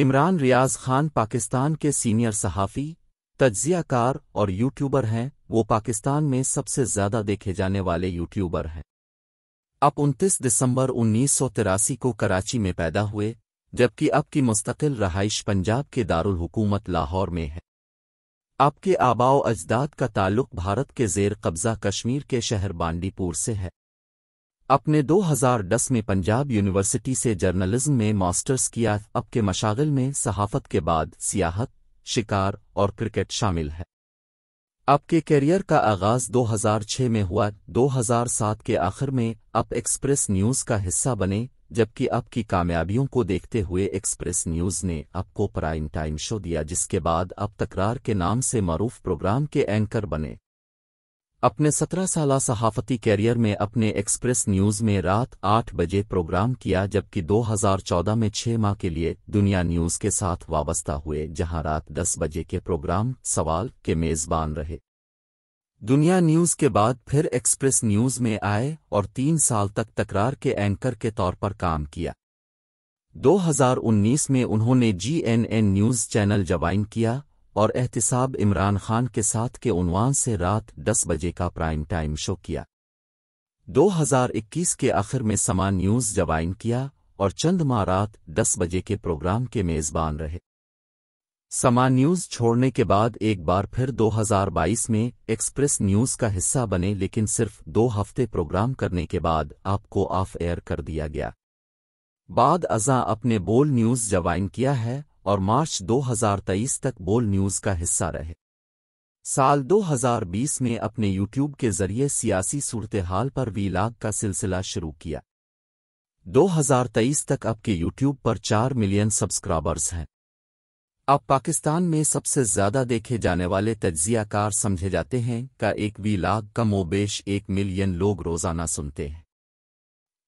इमरान रियाज खान पाकिस्तान के सीनियर सहाफ़ी तज्जियाकार और यूट्यूबर हैं। वो पाकिस्तान में सबसे ज़्यादा देखे जाने वाले यूट्यूबर हैं। अब 29 दिसंबर उन्नीस को कराची में पैदा हुए, जबकि अब की मुस्तकिल रहाइश पंजाब के दारुल हुकूमत लाहौर में है। आपके आबाओ अजदाद का ताल्लुक भारत के जेर कब्जा कश्मीर के शहर बांडीपुर से है। अपने 2010 में पंजाब यूनिवर्सिटी से जर्नलिज्म में मास्टर्स किया, अब के मशागल में सहाफत के बाद सियाहत, शिकार और क्रिकेट शामिल है। आपके कैरियर का आगाज़ 2006 में हुआ। 2007 के आखिर में अप एक्सप्रेस न्यूज़ का हिस्सा बने, जबकि अब की कामयाबियों को देखते हुए एक्सप्रेस न्यूज़ ने आपको प्राइम टाइम शो दिया, जिसके बाद अब तकरार के नाम से मरूफ प्रोग्राम के एंकर बने। अपने सत्रह साल सहाफती कैरियर में अपने एक्सप्रेस न्यूज़ में रात आठ बजे प्रोग्राम किया जबकि 2014 में छह माह के लिए दुनिया न्यूज़ के साथ वाबस्ता हुए, जहाँ रात दस बजे के प्रोग्राम सवाल के मेज़बान रहे। दुनिया न्यूज़ के बाद फिर एक्सप्रेस न्यूज़ में आए और तीन साल तक तकरार के एंकर के तौर पर काम किया। 2019 में उन्होंने जीएनएन न्यूज़ चैनल ज्वाइन किया और एहतिसाब इमरान खान के साथ के उनवान से रात 10 बजे का प्राइम टाइम शो किया। 2021 के आखिर में समान न्यूज़ ज्वाइन किया और चंद माह रात 10 बजे के प्रोग्राम के मेज़बान रहे। समान न्यूज़ छोड़ने के बाद एक बार फिर 2022 में एक्सप्रेस न्यूज़ का हिस्सा बने, लेकिन सिर्फ़ दो हफ़्ते प्रोग्राम करने के बाद आपको ऑफ़ एयर कर दिया गया। बाद अजा अपने बोल न्यूज़ जवाइन किया है और मार्च 2023 तक बोल न्यूज़ का हिस्सा रहे। साल 2020 में अपने यूट्यूब के ज़रिए सियासी सूरत हाल पर वीलाग का सिलसिला शुरू किया। 2023 तक आपके यूट्यूब पर चार मिलियन सब्सक्राइबर्स हैं। अब पाकिस्तान में सबसे ज़्यादा देखे जाने वाले तज्जियाकार समझे जाते हैं का एक वी लाख का मोबेश एक मिलियन लोग रोज़ाना सुनते हैं।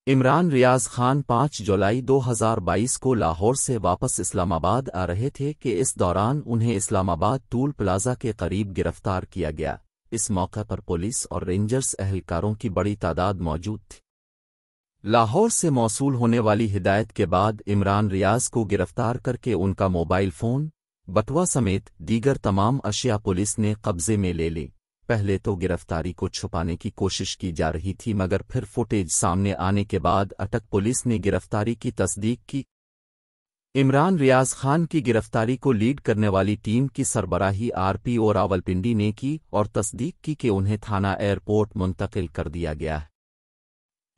इमरान रियाज खान 5 जुलाई 2022 को लाहौर से वापस इस्लामाबाद आ रहे थे कि इस दौरान उन्हें इस्लामाबाद टूल प्लाजा के करीब गिरफ़्तार किया गया। इस मौके पर पुलिस और रेंजर्स अहलकारों की बड़ी तादाद मौजूद थी। लाहौर से मौसूल होने वाली हिदायत के बाद इमरान रियाज को गिरफ़्तार करके उनका मोबाइल फ़ोन बटवा समेत दीगर तमाम अशिया पुलिस ने कब्जे में ले ली। पहले तो गिरफ्तारी को छुपाने की कोशिश की जा रही थी, मगर फिर फुटेज सामने आने के बाद अटक पुलिस ने गिरफ्तारी की तस्दीक की। इमरान रियाज खान की गिरफ्तारी को लीड करने वाली टीम की सरबराही आरपीओ रावलपिंडी ने की और तस्दीक की कि उन्हें थाना एयरपोर्ट मुंतकिल कर दिया गया है।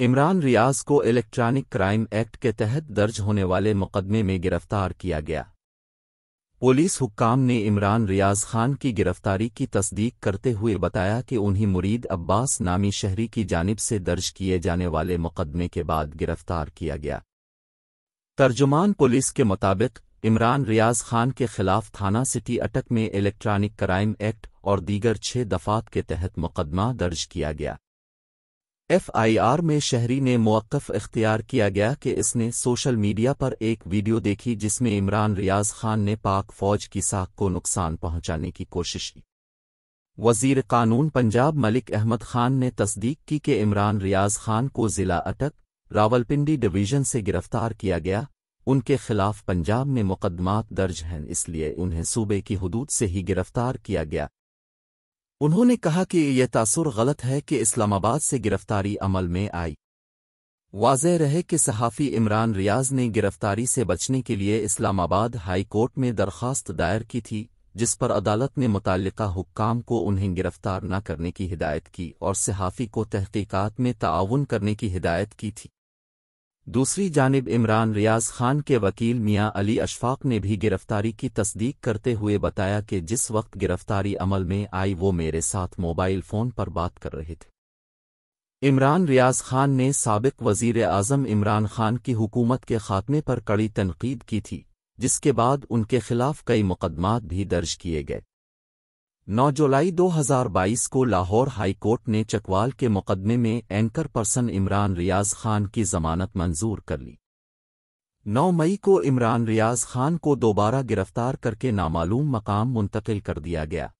इमरान रियाज को इलेक्ट्रॉनिक क्राइम एक्ट के तहत दर्ज होने वाले मुकदमे में गिरफ़्तार किया गया। पुलिस हुक्काम ने इमरान रियाज खान की गिरफ्तारी की तस्दीक करते हुए बताया कि उन्हीं मुरीद अब्बास नामी शहरी की जानिब से दर्ज किए जाने वाले मुकदमे के बाद गिरफ़्तार किया गया। तर्जुमान पुलिस के मुताबिक, इमरान रियाज खान के खिलाफ थाना सिटी अटक में इलेक्ट्रॉनिक क्राइम एक्ट और दीगर छह दफात के तहत मुकदमा दर्ज किया गया। एफआईआर में शहरी ने मौक़ इख्तियार किया गया कि इसने सोशल मीडिया पर एक वीडियो देखी जिसमें इमरान रियाज खान ने पाक फौज की साख को नुकसान पहुँचाने की कोशिश की। वज़ीर कानून पंजाब मलिक अहमद खान ने तस्दीक की कि इमरान रियाज खान को जिला अटक, रावलपिंडी डिवीज़न से गिरफ़्तार किया गया। उनके खिलाफ पंजाब में मुकदमात दर्ज हैं, इसलिए उन्हें सूबे की हदूद से ही गिरफ़्तार किया गया। उन्होंने कहा कि यह तासुर गलत है कि इस्लामाबाद से गिरफ्तारी अमल में आई। वाज रहे कि सहाफ़ी इमरान रियाज ने गिरफ्तारी से बचने के लिए इस्लामाबाद हाई कोर्ट में दरख्वास्त दायर की थी, जिस पर अदालत ने मुतल हुक्काम को उन्हें गिरफ़्तार न करने की हिदायत की और सहाफ़ी को तहकीकात में ताउन करने की हिदायत की थी। दूसरी जानब इमरान रियाज खान के वकील मियाँ अली अशफाक ने भी गिरफ्तारी की तस्दीक करते हुए बताया कि जिस वक्त गिरफ्तारी अमल में आई वो मेरे साथ मोबाइल फ़ोन पर बात कर रहे थे। इमरान रियाज खान ने सबक वज़ीर आज़म इमरान खान की हुकूमत के खात्मे पर कड़ी तनकीद की थी, जिसके बाद उनके खिलाफ कई मुकदमात भी दर्ज किए गए। 9 जुलाई 2022 को लाहौर हाई कोर्ट ने चकवाल के मुकदमे में एंकर पर्सन इमरान रियाज खान की जमानत मंजूर कर ली। 9 मई को इमरान रियाज खान को दोबारा गिरफ़्तार करके नामालूम मकाम मुंतकिल कर दिया गया।